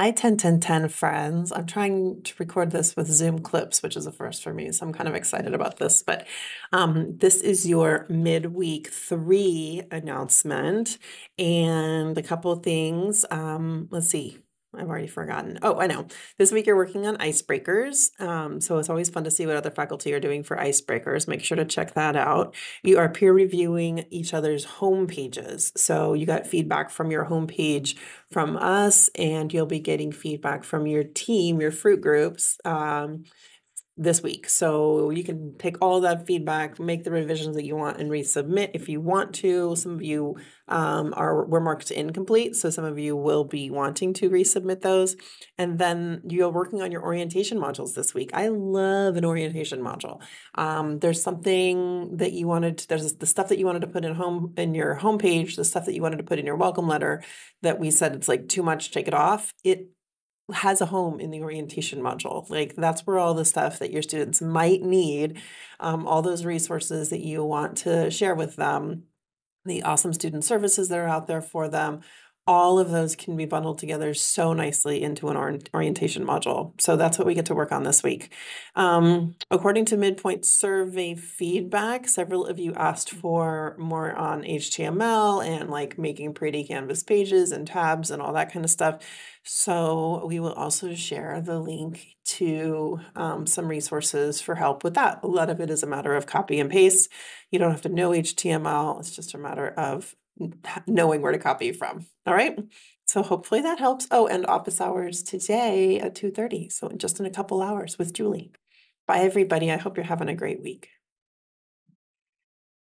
Hi, 101010 friends. I'm trying to record this with Zoom clips, which is a first for me. So I'm kind of excited about this. But um, this is your midweek three announcement and a couple things. Um, let's see. I've already forgotten. Oh, I know. This week you're working on icebreakers. Um, so it's always fun to see what other faculty are doing for icebreakers. Make sure to check that out. You are peer reviewing each other's home pages. So you got feedback from your homepage from us, and you'll be getting feedback from your team, your fruit groups. Um, this week. So you can take all that feedback, make the revisions that you want, and resubmit if you want to. Some of you um, are were marked incomplete, so some of you will be wanting to resubmit those. And then you're working on your orientation modules this week. I love an orientation module. Um, there's something that you wanted. To, there's the stuff that you wanted to put in home in your homepage, the stuff that you wanted to put in your welcome letter. That we said it's like too much. Take it off. It has a home in the orientation module. Like that's where all the stuff that your students might need, um, all those resources that you want to share with them, the awesome student services that are out there for them, all of those can be bundled together so nicely into an orientation module. So that's what we get to work on this week. Um, according to Midpoint survey feedback, several of you asked for more on HTML and like making pretty Canvas pages and tabs and all that kind of stuff. So we will also share the link to um, some resources for help with that. A lot of it is a matter of copy and paste. You don't have to know HTML. It's just a matter of knowing where to copy from. All right. So hopefully that helps. Oh, and office hours today at 2:30. So just in a couple hours with Julie. Bye everybody. I hope you're having a great week.